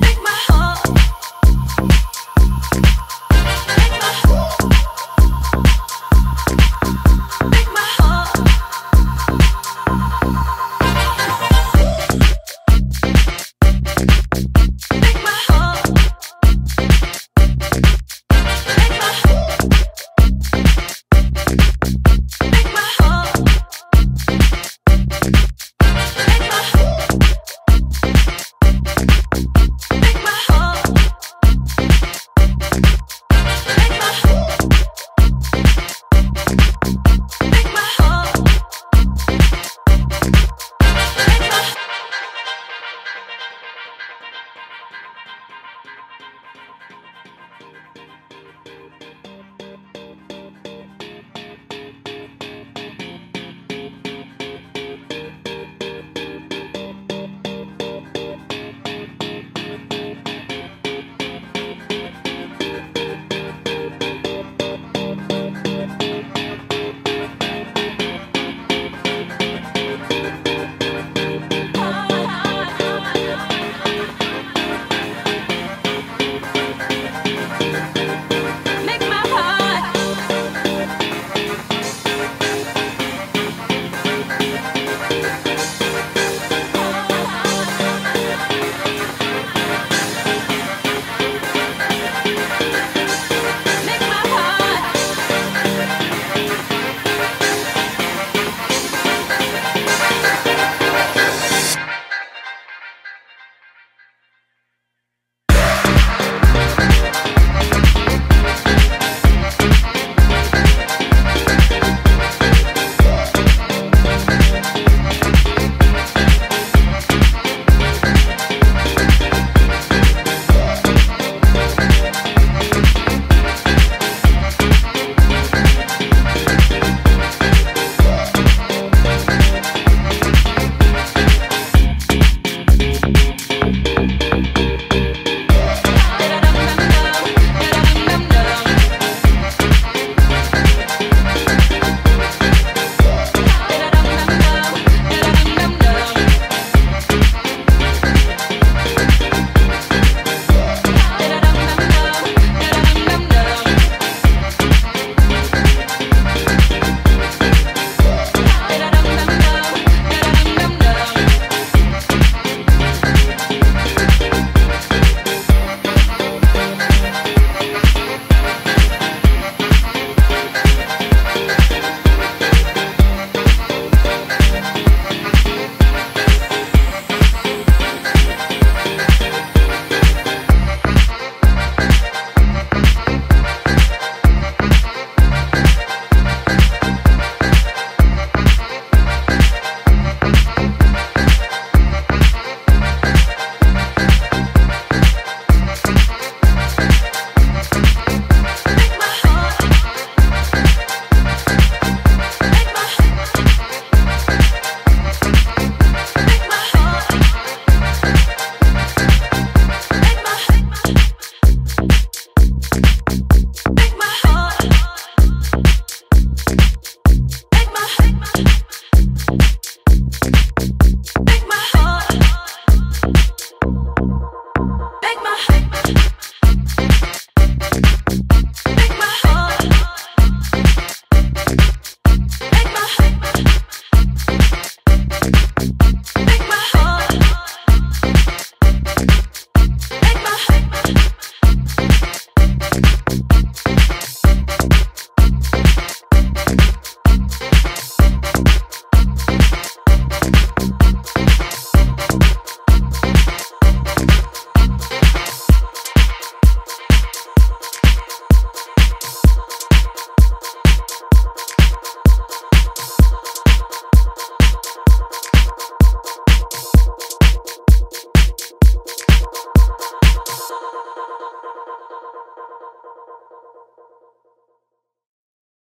Make my heart.